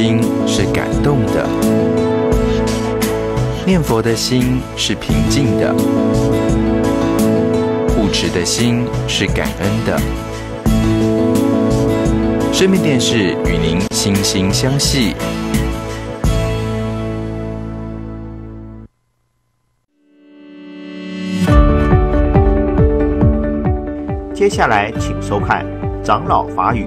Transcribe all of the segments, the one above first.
心是感动的，念佛的心是平静的，护持的心是感恩的。生命电视与您心心相系。接下来，请收看长老法语。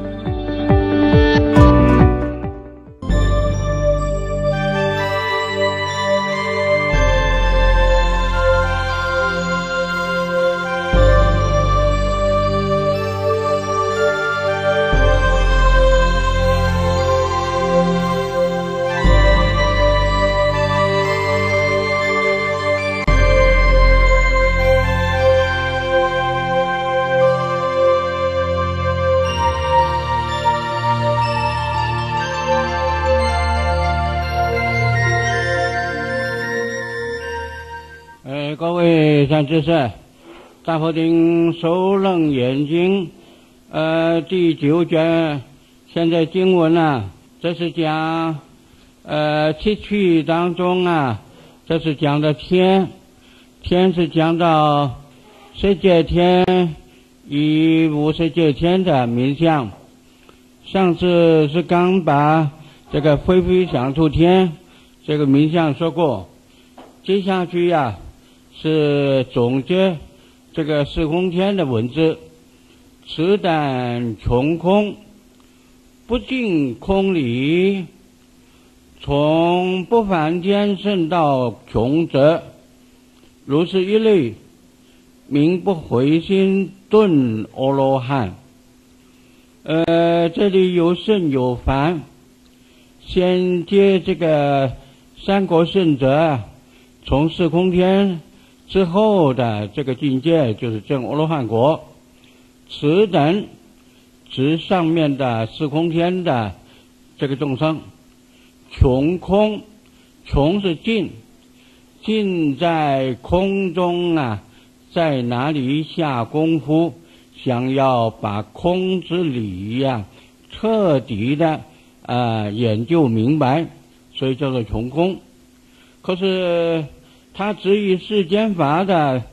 位善知识，大佛经首楞严经，呃，第九卷，现在经文啊，这是讲，呃，七趣当中啊，这是讲的天，天是讲到十界天与无十界天的名相。上次是刚把这个飞飞想出天这个名相说过，接下去呀、是总结这个四空天的文字，此等穷空，不尽空理，从不凡天圣到穷者，如是一类，名不回心顿阿罗汉。呃，这里有圣有凡，先接这个三国圣者，从四空天之后的这个境界就是证阿罗汉国，此等指上面的四空天的这个众生，穷空，穷是尽，尽在空中啊，在哪里下功夫？想要把空之理呀、彻底的啊、呃研究明白，所以叫做穷空。可是他只以世间法的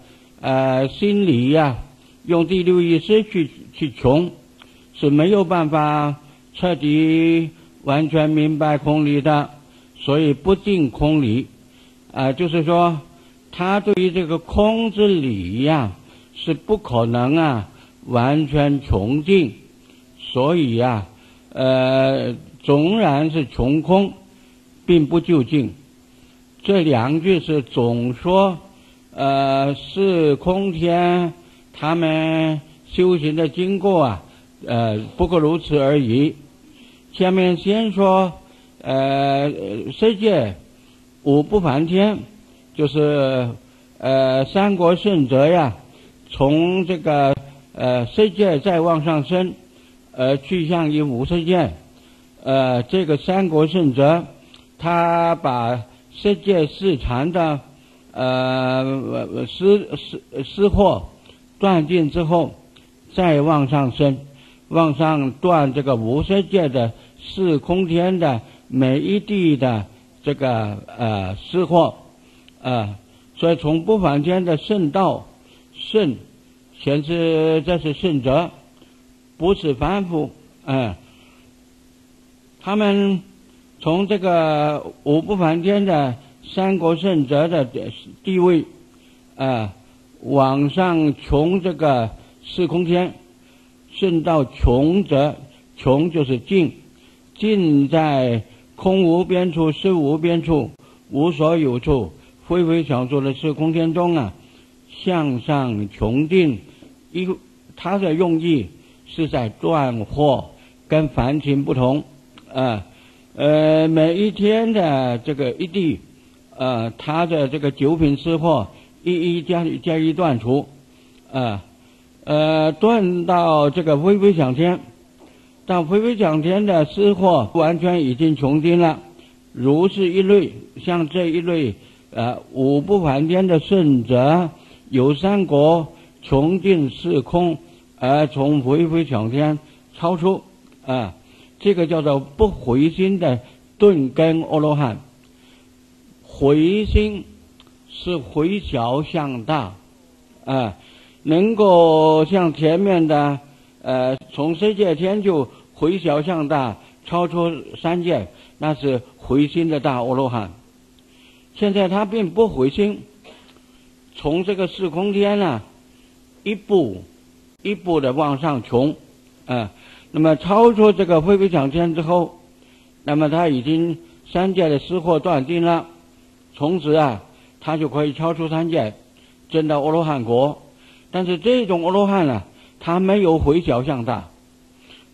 呃心理呀、用第六意识去去穷，是没有办法彻底完全明白空理的，所以不尽空理。啊、就是说，他对于这个空之理呀、是不可能啊。完全穷尽，所以呀、呃，纵然是穷空，并不究竟。这两句是总说，呃，是空天他们修行的经过啊，呃，不过如此而已。下面先说，呃，世界五不凡天，就是呃三国圣哲呀，从这个。呃，世界再往上升，呃，去向于五世界。呃，这个三国圣哲，他把世界市场的呃失失失货断尽之后，再往上升，往上断这个无世界的四空天的每一地的这个呃失货，啊，所以从不凡天的圣道圣。显示这是圣者，不是凡夫。嗯，他们从这个五不凡天的三国圣者的地位，啊，往上穷这个四空天，顺到穷则，穷就是尽，尽在空无边处、是无边处、无所有处、非非想处的四空天中啊，向上穷尽。一个他的用意是在断货，跟凡情不同啊。呃每一天的这个一地，呃，他的这个九品失货一一加加以断除，啊，呃，断到这个微微想天，但微微想天的失货完全已经穷尽了。如是一类，像这一类，呃，五不凡天的圣者，有三国。穷尽四空，而从回回想天超出啊，这个叫做不回心的顿根阿罗汉。回心是回小向大，啊，能够像前面的呃，从世界天就回小向大，超出三界，那是回心的大阿罗汉。现在他并不回心，从这个四空天呢，一步一步的往上穷，啊，那么超出这个飞飞想天之后，那么他已经三界的失货断定了。从此啊，他就可以超出三界，证到阿罗汉国。但是这种阿罗汉呢，他没有回小向大。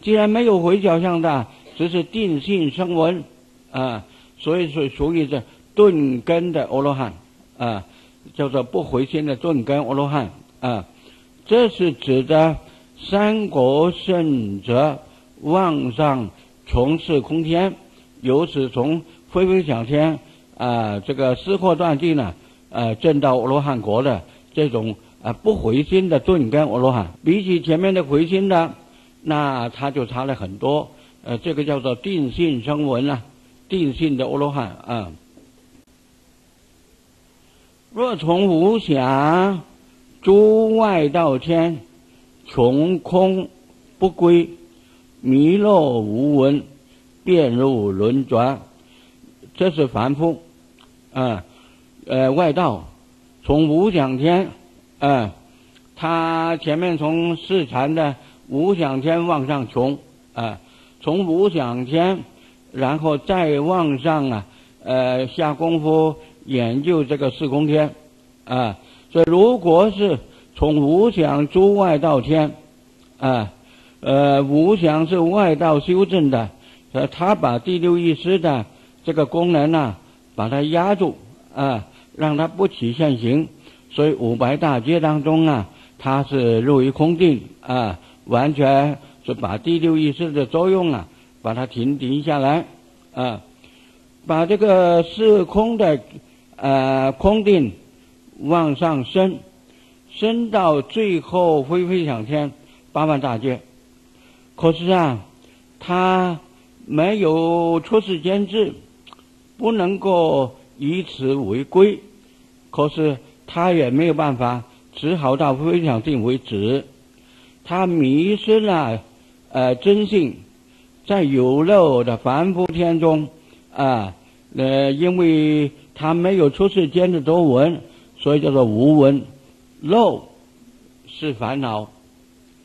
既然没有回小向大，只是定性声闻啊，所以说属于这顿根的阿罗汉啊，叫做不回心的顿根阿罗汉啊。这是指的三国圣者望上从事空天，由此从飞飞小天。啊，这个失货断尽呢，呃，证到阿罗汉国的这种啊不回心的顿根阿罗汉，比起前面的回心的，那他就差了很多。呃，这个叫做定性声闻啊，定性的阿罗汉啊。若从无暇诸外道天，穷空不归，迷落无闻，便入轮转。这是凡夫，啊，呃，外道，从无想天，啊，他前面从四禅的无想天往上穷，啊，从无想天，然后再往上啊，呃，下功夫研究这个四空天，啊，所以如果是从无想诸外道天，啊，呃，无想是外道修正的，呃，他把第六意识的。这个功能呢，把它压住啊，让它不起现行。所以五百大劫当中啊，它是入于空定啊，完全是把第六意识的作用啊，把它停停下来啊，把这个是空的呃空定往上升，升到最后飞飞向天八万大劫。可是啊，他没有出世间智。不能够以此为归，可是他也没有办法，只好到非常定为止。他迷失了呃真性，在有漏的凡夫天中啊，呃，因为他没有出世间的多闻，所以叫做无闻。漏是烦恼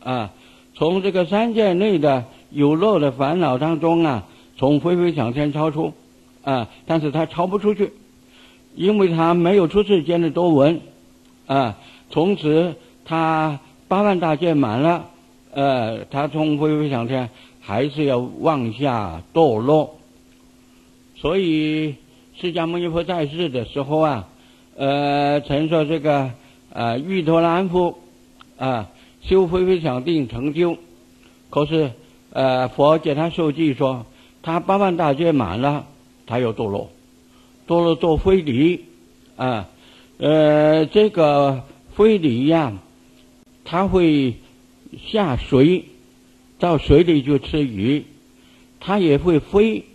啊，从这个三界内的有漏的烦恼当中啊，从非非想天超出。啊，但是他超不出去，因为他没有出世间的多闻，啊，从此他八万大劫满了，呃，他从飞飞想天还是要往下堕落，所以释迦牟尼佛在世的时候啊，呃，曾说这个啊，玉陀兰夫啊，修飞飞想定成就，可是呃，佛给他受记说，他八万大劫满了。他又堕落，堕落做非离啊，呃，这个非离呀，他会下水，到水里去吃鱼，他也会飞，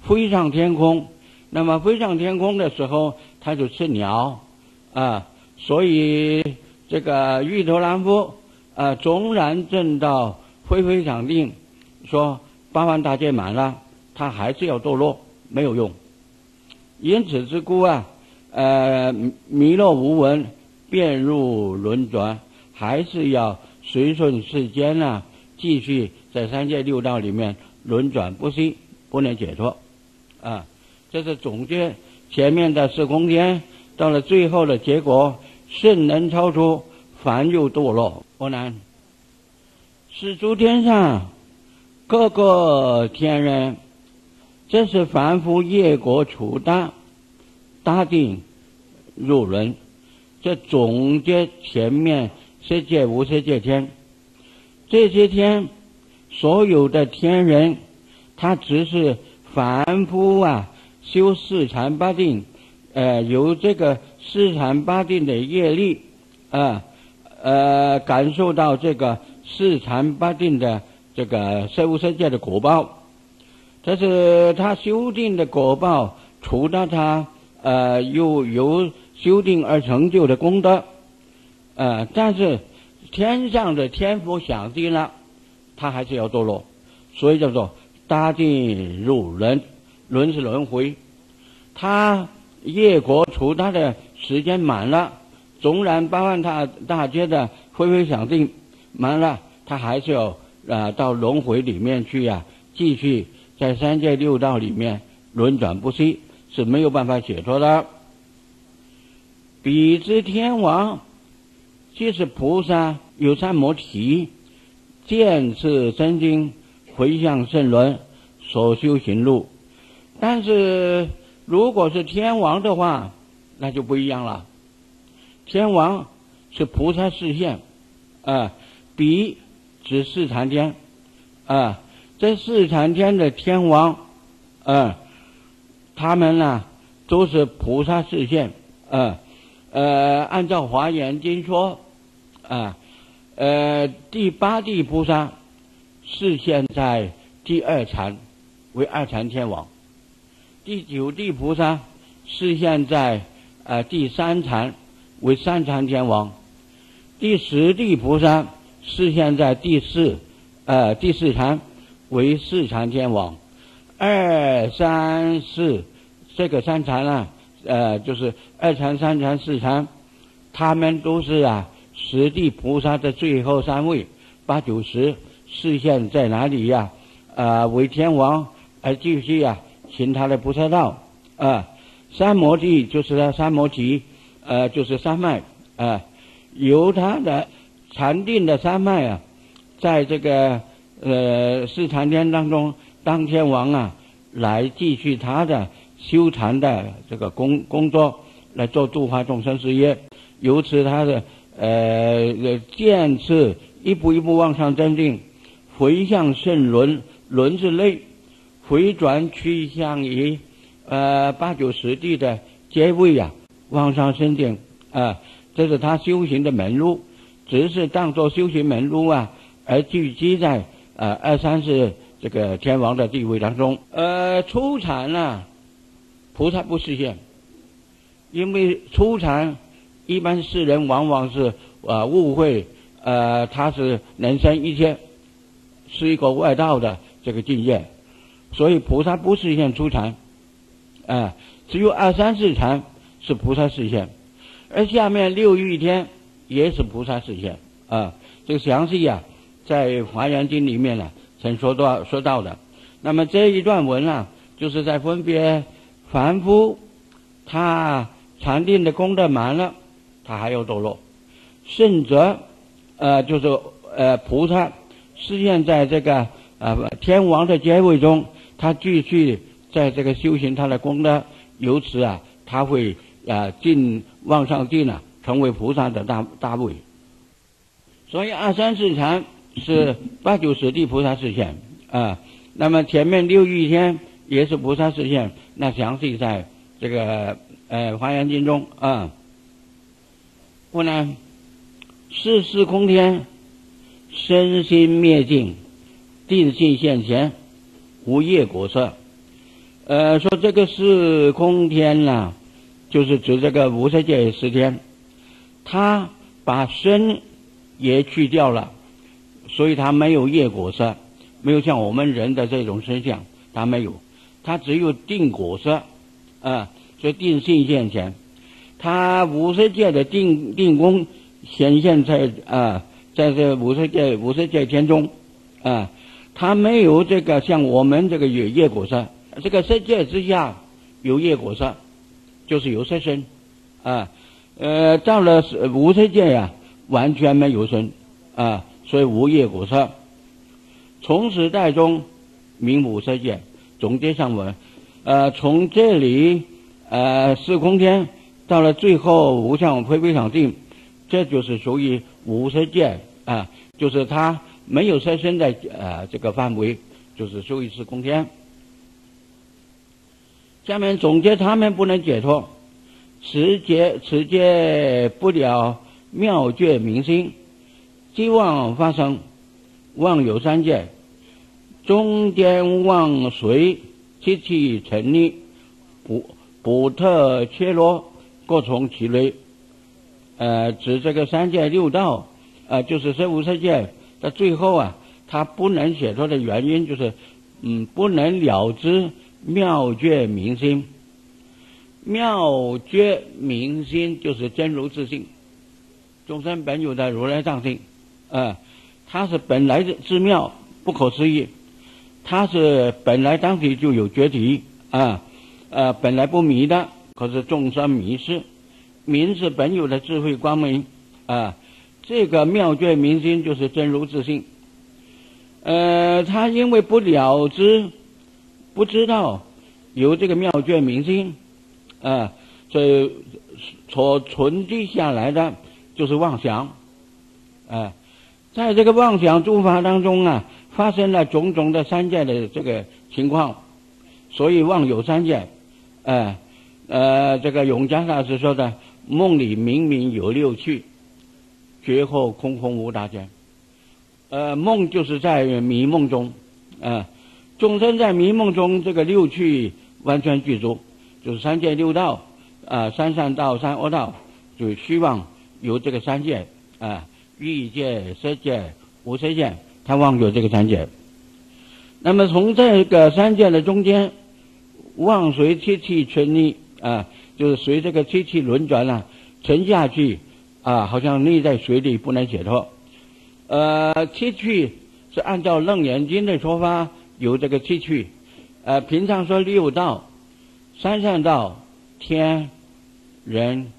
飞上天空。那么飞上天空的时候，他就吃鸟啊。所以这个玉头兰夫啊，纵然证到飞飞上定，说八万大戒满了，他还是要堕落。没有用，因此之故啊，呃，弥勒无闻，便入轮转，还是要随顺世间啊，继续在三界六道里面轮转不息，不能解脱，啊，这是总结前面的四空天，到了最后的结果，圣能超出，凡又堕落，不难。是诸天上各个天人。这是凡夫业果处大，大定入轮。这总结前面世界无世界天，这些天所有的天人，他只是凡夫啊，修四禅八定，呃，由这个四禅八定的业力啊，呃，感受到这个四禅八定的这个生物世界的果报。这是他修订的果报，除了他呃又由修订而成就的功德，呃，但是天上的天福享尽了，他还是要堕落，所以叫做大地入轮，轮是轮回。他业国除他的时间满了，纵然八万大大街的恢恢响定满了，他还是要啊到轮回里面去呀，继续。在三界六道里面轮转不息，是没有办法解脱的。彼之天王，即是菩萨有三摩提，见次真经，回向圣轮所修行路。但是如果是天王的话，那就不一样了。天王是菩萨视线，啊，彼指四禅天，啊。这四禅天的天王，啊，他们呢都是菩萨视线，啊，呃，按照华严经说，啊，呃，第八地菩萨视现在第二禅为二禅天王，第九地菩萨视现在呃第三禅为三禅天王，第十地菩萨视现在第四呃第四禅。为四禅天王，二三四这个三禅啊，呃，就是二禅、三禅、四禅，他们都是啊，十地菩萨的最后三位，八九十视线在哪里呀？啊，为天王而继续啊，行他的菩萨道啊。三摩地就是他三摩提，呃，就是三脉啊，由他的禅定的三脉啊，在这个。呃，四禅天当中，当天王啊，来继续他的修禅的这个工工作，来做度化众生事业。由此，他的呃渐次一步一步往上增进，回向圣轮，轮是内，回转趋向于呃八九十地的阶位呀，往上升进啊，这是他修行的门路，只是当做修行门路啊，而聚集在。呃，二三是这个天王的地位当中，呃，初禅呢，菩萨不实现，因为初禅一般世人往往是啊误会，呃，他是人生一切，是一个外道的这个境界，所以菩萨不实现初禅，啊，只有二三四禅是菩萨实现，而下面六欲天也是菩萨实现，啊，这个详细呀。在《华严经》里面呢，曾说到说到的。那么这一段文啊，就是在分别凡夫，他禅定的功德满了，他还要堕落；圣者，呃，就是呃菩萨，实现在这个呃天王的阶位中，他继续在这个修行他的功德，由此啊，他会啊进往上进啊，成为菩萨的大大位。所以二三四禅。是八九十地菩萨实现啊，那么前面六欲天也是菩萨实现，那详细在这个呃华严经中啊。不呢，世事空天，身心灭尽，定性现前，无业果色。呃，说这个是空天呐，就是指这个无色界十天，他把身也去掉了。所以它没有业果色，没有像我们人的这种身相，它没有，它只有定果色，啊，所以定性现前，它无色界的定定功显现在啊，在这无色界无色界天中，啊，它没有这个像我们这个有业果色，这个色界之下有业果色，就是有色身，啊，呃，到了无色界呀，完全没有身，啊。所以无业果色，从时代中名无色界。总结上文，呃，从这里呃四空天到了最后无相非非常定，这就是属于无色界啊，就是它没有色身的呃这个范围，就是修一次空天。下面总结他们不能解脱，持戒持戒不了妙觉明心。希望发生，妄有三界，中间望随七气成立，不不特切罗，各从其类。呃，指这个三界六道，呃，就是这无色界的最后啊，他不能解脱的原因就是，嗯，不能了知妙觉明心。妙觉明心就是真如自性，众生本有的如来藏性，啊，它是本来的之妙，不可思议，它是本来当体就有觉体，啊，呃，本来不迷的，可是众生迷失。明是本有的智慧光明，啊，这个妙觉明心就是真如自性。呃，他因为不了知，不知道有这个妙觉明心，啊，所以所存积下来的就是妄想，啊，在这个妄想诸法当中啊，发生了种种的三界的这个情况，所以妄有三界，啊，呃，这个永嘉大师说的。梦里明明有六趣，绝后空空无大见。呃，梦就是在迷梦中，啊，众生在迷梦中，这个六趣完全具足，就是三界六道，啊，三善道、三恶道，就希望有这个三界，啊，欲界、色界、无色界，他望有这个三界。那么从这个三界的中间，望随七气存立，啊。就是随这个七气轮转啊，沉下去啊，好像溺在水里不能解脱。呃，七趣是按照《楞严经》的说法，有这个七趣。呃，平常说六道：三善道、天、人、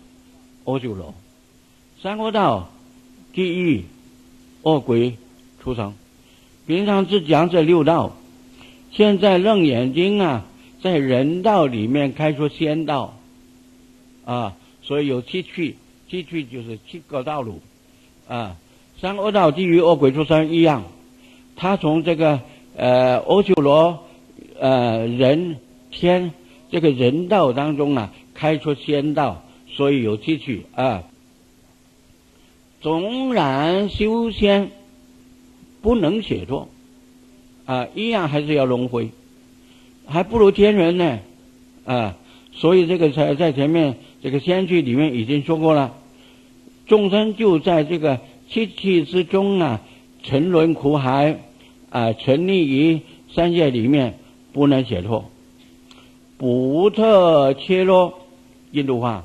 阿修罗；三恶道：地狱、恶鬼、畜生。平常只讲这六道。现在《楞严经》啊，在人道里面开出仙道。啊，所以有七趣，七趣就是七个道路，啊，三恶道、地狱、恶鬼、畜生一样，他从这个呃阿修罗呃人天这个人道当中啊，开出仙道，所以有七趣啊。纵然修仙不能解脱，啊，一样还是要轮回，还不如天人呢，啊，所以这个在在前面。这个仙句里面已经说过了，众生就在这个七气之中啊，沉沦苦海啊，沉溺于三界里面，不能解脱。不特切罗，印度话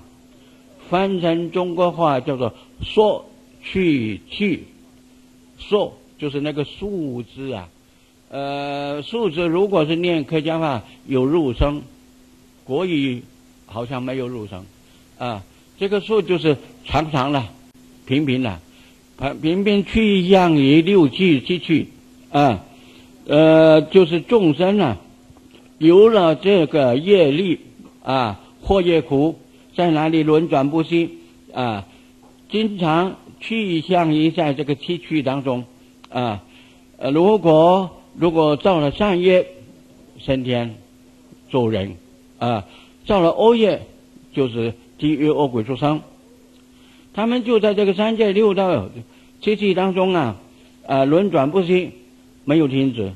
翻成中国话叫做说去去说，就是那个数字啊，呃，数字如果是念客家话有入声，国语好像没有入声。啊，这个数就是长长了、平平的，平平去向于六气七去，啊，呃，就是众生啊，有了这个业力啊，或业苦，在哪里轮转不息啊，经常去向于在这个七趣当中啊，呃，如果如果造了善业，升天做人啊，造了恶业就是。地狱恶鬼畜生，他们就在这个三界六道七气当中啊，啊轮转不息，没有停止。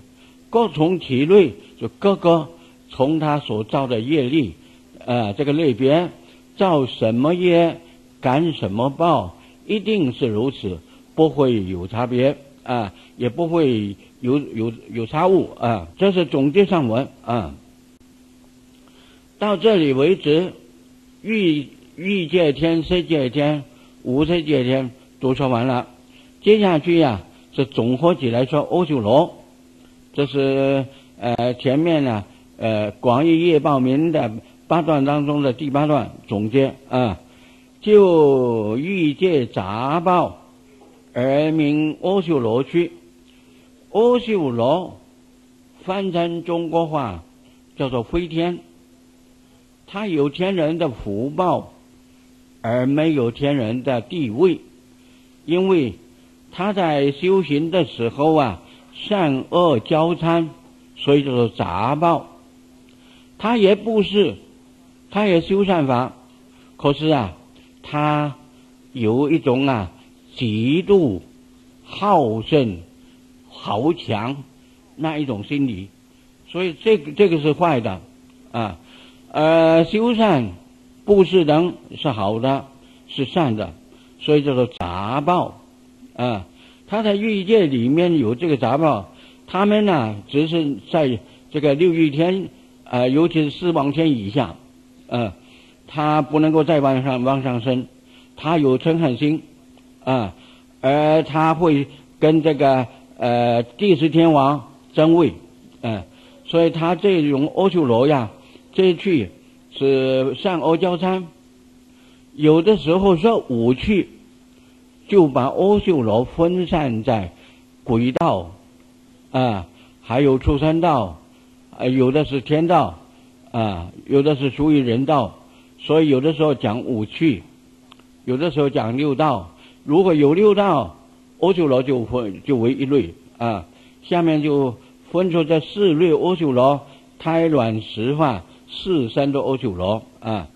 各从其类，就各个从他所造的业力，啊这个类别造什么业，感什么报，一定是如此，不会有差别啊，也不会有有有差误啊。这是总结上文啊。到这里为止。欲欲界天、色界天、无色界天都说完了，接下去呀是总合起来说阿修罗，这是呃前面呢呃广义业报名的八段当中的第八段总结啊，就欲界杂报而名阿修罗区，阿修罗翻成中国话叫做飞天。他有天人的福报，而没有天人的地位，因为他在修行的时候啊，善恶交参，所以叫做杂报。他也不是，他也修善法，可是啊，他有一种啊，极度好胜、好强，那一种心理，所以这个这个是坏的啊。呃，修善布施人是好的，是善的，所以叫做杂报啊。他在欲界里面有这个杂报，他们呢只是在这个六欲天，呃，尤其是四王天以下，啊，他不能够再往上往上升，他有嗔恨心啊，而他会跟这个呃第十天王争位，嗯，所以他这种阿修罗呀，这去是善恶交参，有的时候说五趣，就把阿修罗分散在轨道啊，还有畜生道，啊，有的是天道啊，有的是属于人道，所以有的时候讲五趣，有的时候讲六道。如果有六道，阿修罗就分就为一类啊。下面就分出这四类阿修罗：胎卵石化四三六欧九楼啊。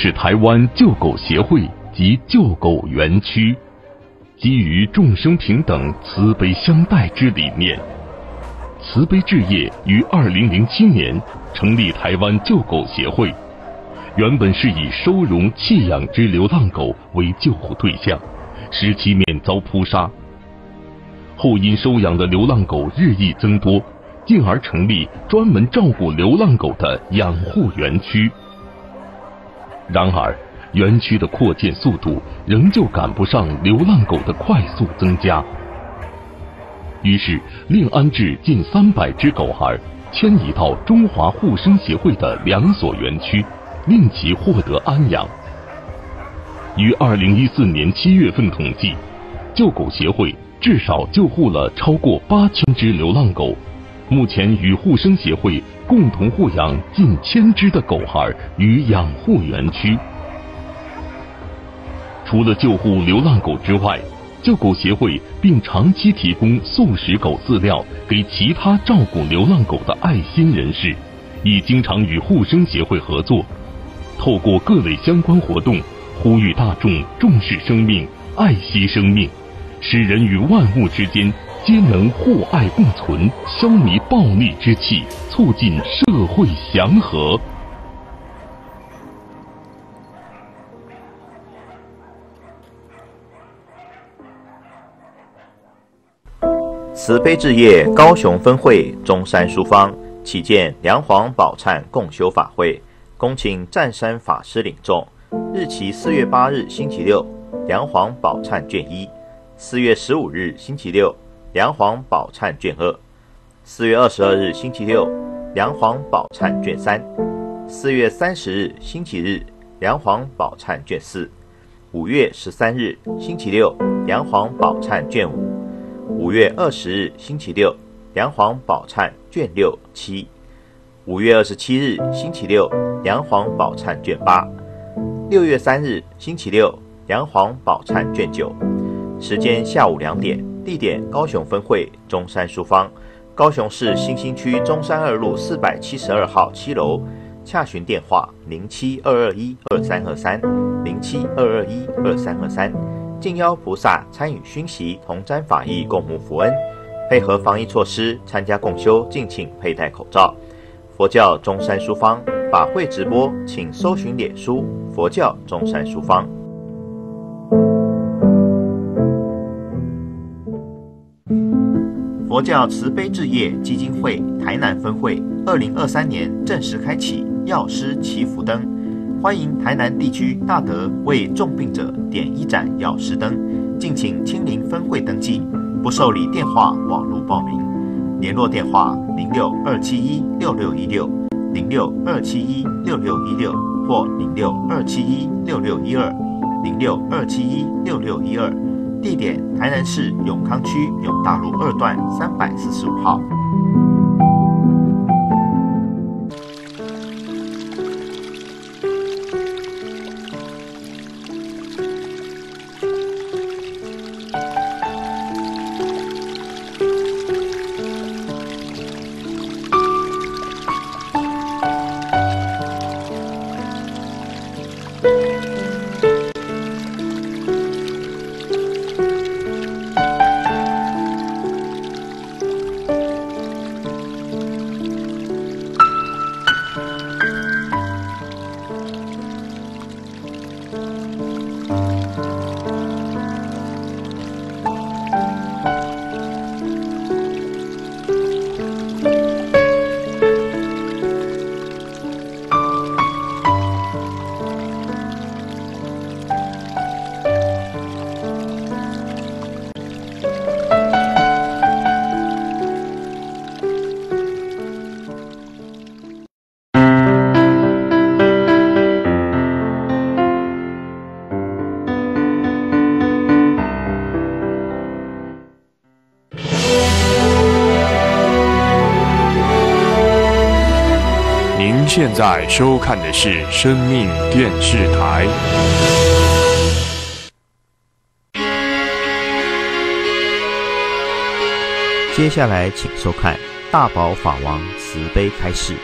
是台湾救狗协会及救狗园区，基于众生平等、慈悲相待之理念，慈悲置业于二零零七年成立台湾救狗协会。原本是以收容弃养之流浪狗为救护对象，使其免遭扑杀。后因收养的流浪狗日益增多，进而成立专门照顾流浪狗的养护园区。然而，园区的扩建速度仍旧赶不上流浪狗的快速增加。于是，另安置近三百只狗儿，迁移到中华护生协会的两所园区，令其获得安养。于二零一四年七月份统计，救狗协会至少救护了超过八千只流浪狗。目前与护生协会共同护养近千只的狗孩于养护园区。除了救护流浪狗之外，救狗协会并长期提供素食狗饲料给其他照顾流浪狗的爱心人士，亦经常与护生协会合作，透过各类相关活动，呼吁大众重视生命、爱惜生命，使人与万物之间。皆能互爱共存，消弭暴戾之气，促进社会祥和。慈悲置业高雄分会中山书坊启建梁皇宝忏共修法会，恭请湛山法师领众。日期四月八日星期六，梁皇宝忏卷一；四月十五日星期六。梁皇宝忏卷二，四月二十二日星期六，梁皇宝忏卷三，四月三十日星期日，梁皇宝忏卷四，五月十三日星期六，梁皇宝忏卷五；五月二十日星期六，梁皇宝忏卷六七；五月二十七日星期六，梁皇宝忏卷八；六月三日星期六，梁皇宝忏卷九。时间下午两点，地点高雄分会中山书坊，高雄市新兴区中山二路四百七十二号七楼。洽询电话：零七二二一二三二三，零七二二一二三二三。敬邀菩萨参与熏习同沾法义，共沐福恩。配合防疫措施参加共修，敬请佩戴口罩。佛教中山书坊法会直播，请搜寻脸书佛教中山书坊。佛教慈悲置业基金会台南分会，二零二三年正式开启。药师祈福灯，欢迎台南地区大德为重病者点一盏药师灯，敬请亲临分会登记，不受理电话、网络报名。联络电话：零六二七一六六一六零六二七一六六一六或零六二七一六六一二零六二七一六六一二。地点：台南市永康区永大路二段三百四十五号。现在收看的是生命电视台。接下来，请收看大宝法王慈悲开示。